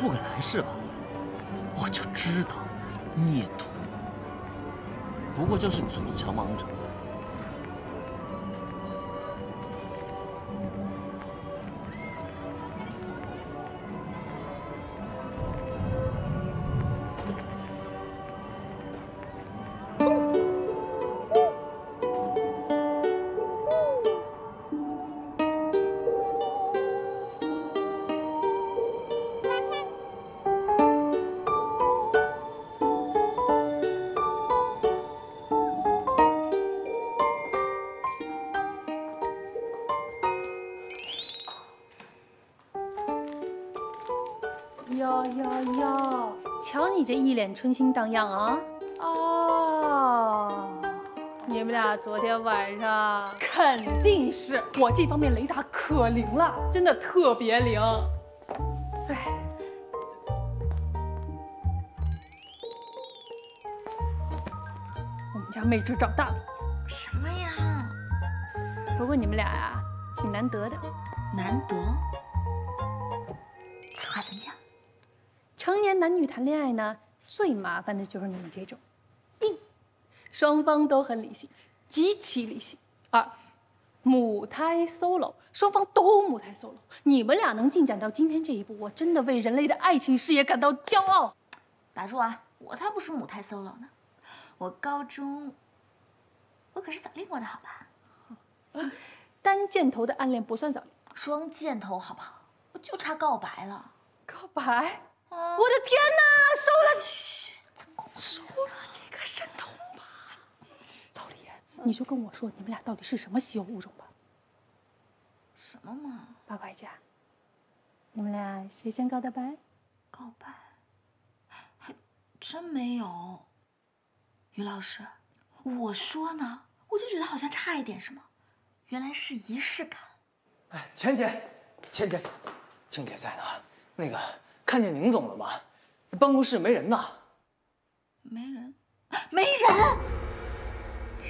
不敢来是吧？我就知道，孽徒，不过就是嘴强王者。哟哟哟，瞧你这一脸春心荡漾啊！哦，你们俩昨天晚上肯定是我这方面雷达可灵了，真的特别灵。对，我们家妹纸长大了。什么呀？不过你们俩呀，挺难得的。难得？年男女谈恋爱呢，最麻烦的就是你们这种，一，双方都很理性，极其理性；二，母胎 solo，双方都母胎 solo。你们俩能进展到今天这一步，我真的为人类的爱情事业感到骄傲。打住啊！我才不是母胎 solo 呢，我高中我可是早恋过的，好吧？单箭头的暗恋不算早恋，双箭头好不好？我就差告白了。告白？嗯我的天哪！收了，嘘，怎么收了这个神通吧。老李，你就跟我说你们俩到底是什么稀有物种吧。什么嘛？八卦一下，你们俩谁先告的白？告白？还真没有。于老师，我说呢，我就觉得好像差一点什么，原来是仪式感。哎，钱姐，钱姐，庆姐在呢。那个看见宁总了吗？办公室没人呢。没人，没人。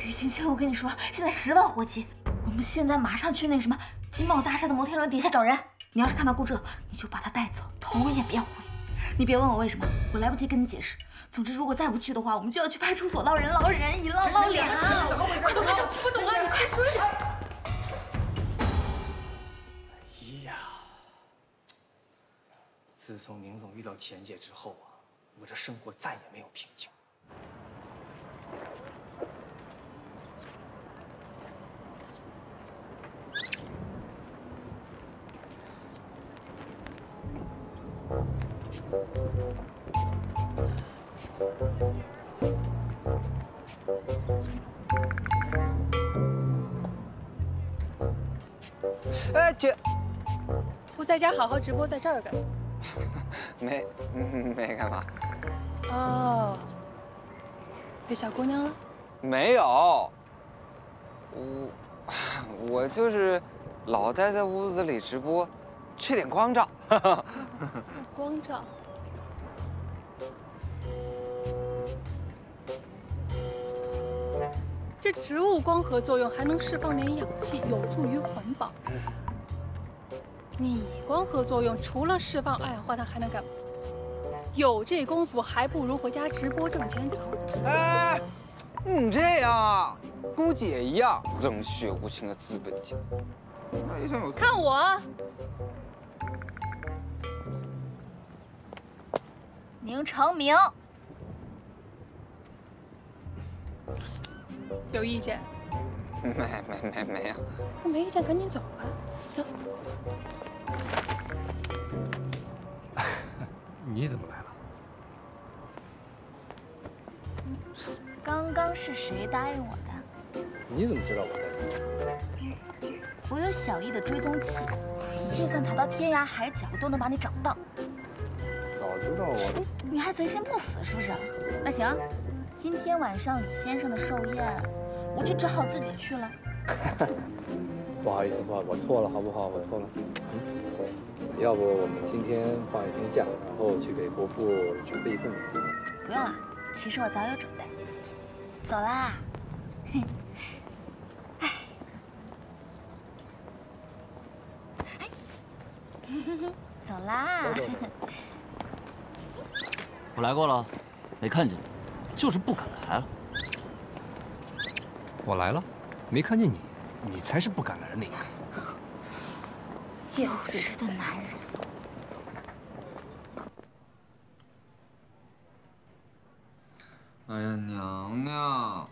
于青青，我跟你说，现在十万火急，我们现在马上去那什么金茂大厦的摩天轮底下找人。你要是看到顾浙，你就把他带走，头也别回。你别问我为什么，我来不及跟你解释。总之，如果再不去的话，我们就要去派出所捞人，捞人，一捞捞两。快懂了，听不懂啊！你快说自从宁总遇到钱姐之后啊，我这生活再也没有平静。哎，姐，不在家好好直播，在这儿干嘛？没嗯 没干嘛，哦，被小姑娘了？没有。我 我就是老待在屋子里直播，缺点光照。光照。这植物光合作用还能释放点氧气，有助于环保。你光合作用除了释放二氧化碳还能干嘛？有这功夫，还不如回家直播挣钱走。哎，你这样啊，跟我姐一样，冷血无情的资本家。看我，啊宁成明，有意见？没没没没有。那没意见，赶紧走吧。走。你怎么来了？刚刚是谁答应我的？你怎么知道我在这？我有小易的追踪器，就算逃到天涯海角，我都能把你找到。早知道我……你还贼心不死是不是？那行，今天晚上李先生的寿宴，我就只好自己去了。不好意思，不好，我错了，好不好？我错了。嗯，要不我们今天放一天假，然后去给伯父准备一份礼物。不用了，其实我早有准备。走啦。哎，哎，走啦。我来过了，没看见你，就是不敢来了。我来了，没看见你，你才是不敢来的那个。幼稚的男人。哎呀，娘娘，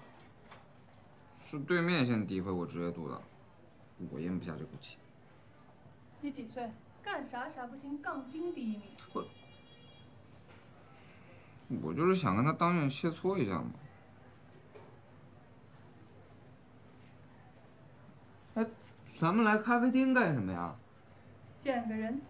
是对面先诋毁我职业度的，我咽不下这口气。你几岁？干啥啥不行，杠精第一名。我就是想跟他当面切磋一下嘛。哎，咱们来咖啡厅干什么呀？见个人。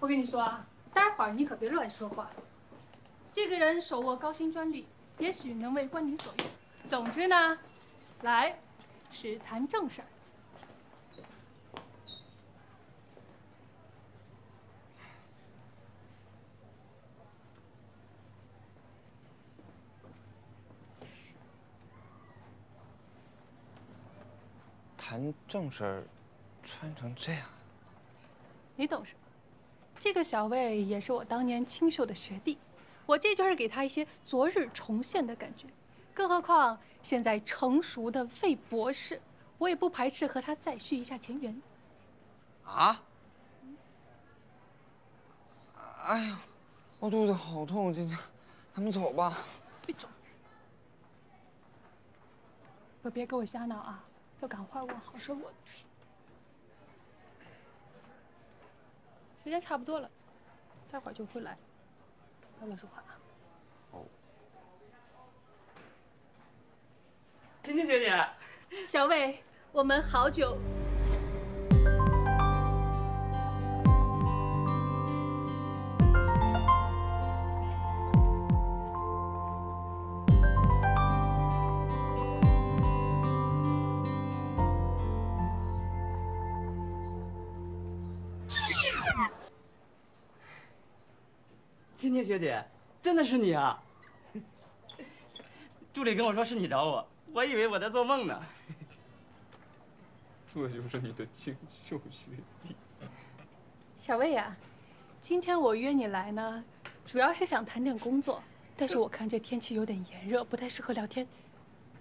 我跟你说啊，待会儿你可别乱说话。这个人手握高薪专利，也许能为官你所用。总之呢，来是谈正事儿。谈正事儿，穿成这样，你懂什么？这个小魏也是我当年清秀的学弟，我这就是给他一些昨日重现的感觉。更何况现在成熟的魏博士，我也不排斥和他再续一下前缘。啊？哎呦，我肚子好痛，今天，咱们走吧。别走，可别给我瞎闹啊！要赶快问好说我的。时间差不多了，待会儿就会来，不要乱说话啊！哦，青青学姐，小魏，我们好久。芊芊学姐，真的是你啊！助理跟我说是你找我，我以为我在做梦呢。这就是你的清秀学弟。小魏呀、今天我约你来呢，主要是想谈点工作，但是我看这天气有点炎热，不太适合聊天，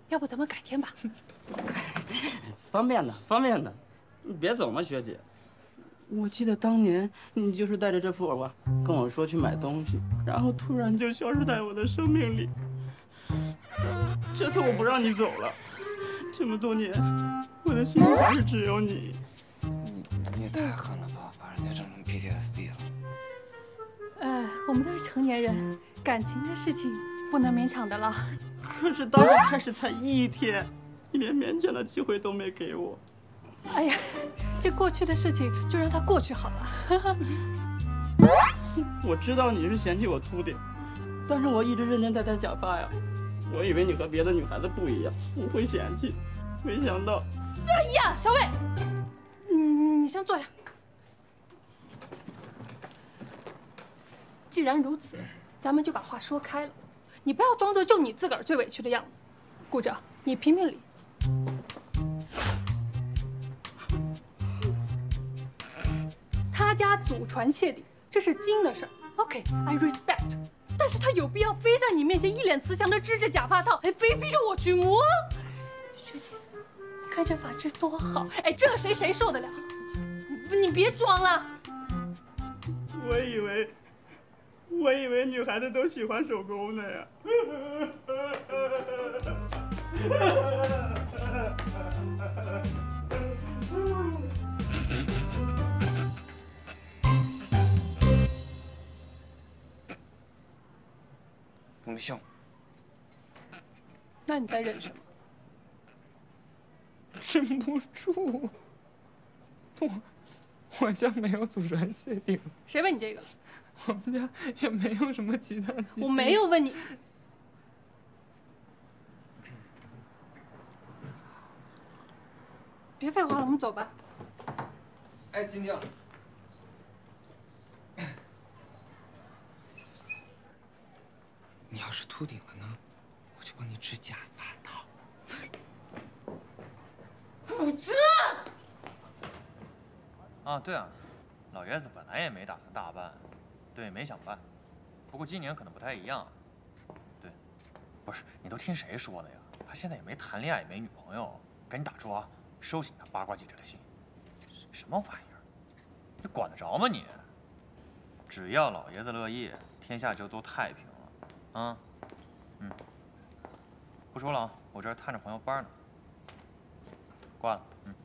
要不咱们改天吧？方便的，方便的，你别走嘛，学姐。我记得当年你就是带着这副耳环跟我说去买东西，然后突然就消失在我的生命里。这次我不让你走了，这么多年，我的心里还是只有你。你你也太狠了吧，把人家整成 PTSD 了。哎，我们都是成年人，感情的事情不能勉强的了。可是当我开始才一天，你连勉强的机会都没给我。哎呀，这过去的事情就让它过去好了。我知道你是嫌弃我秃顶，但是我一直认真在戴假发呀。我以为你和别的女孩子不一样，不会嫌弃，没想到。哎呀，小魏，你你先坐下。既然如此，咱们就把话说开了。你不要装作就你自个儿最委屈的样子。顾着，你评评理。家祖传谢顶，这是金的事儿。OK，I、respect。但是他有必要非在你面前一脸慈祥的支着假发套，还非逼着我去摸？学姐，你看这发质多好，哎，这谁谁受得了？你你别装了。我以为，我以为女孩子都喜欢手工的呀。我没笑，那你在忍什么？忍不住。我我家没有祖传谢顶，谁问你这个？我们家也没有什么其他的。我没有问你。别废话了，我们走吧。哎，晶晶，你要是秃顶了呢，我就帮你治假发套。骨折。啊，对啊，老爷子本来也没打算大办，对，没想办。不过今年可能不太一样。对，不是你都听谁说的呀？他现在也没谈恋爱，也没女朋友，赶紧打住啊！收起你那八卦记者的心。什么玩意儿？你管得着吗你？只要老爷子乐意，天下就都太平了。啊，嗯，不说了啊，我这儿探着朋友班呢。挂了，嗯。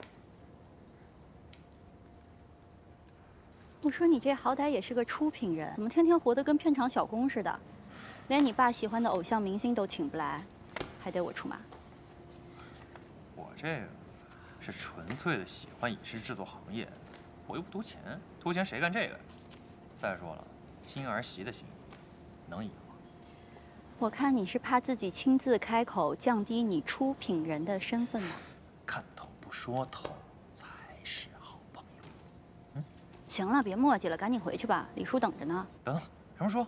我说你这好歹也是个出品人，怎么天天活得跟片场小工似的？连你爸喜欢的偶像明星都请不来，还得我出马？我这个是纯粹的喜欢影视制作行业，我又不图钱，图钱谁干这个？再说了，亲儿媳的心意能赢吗？我看你是怕自己亲自开口降低你出品人的身份吧？看透不说透才是好朋友。嗯行了，别磨叽了，赶紧回去吧，李叔等着呢。等等，什么说？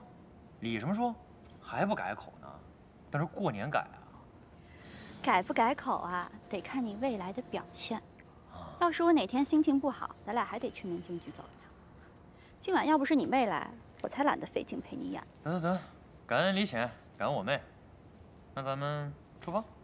李什么说？还不改口呢？等着过年改啊？改不改口啊，得看你未来的表现。要是我哪天心情不好，咱俩还得去民政局走一趟。今晚要不是你妹来，我才懒得费劲陪你演。得得得，感恩李浅，赶我妹。那咱们出发。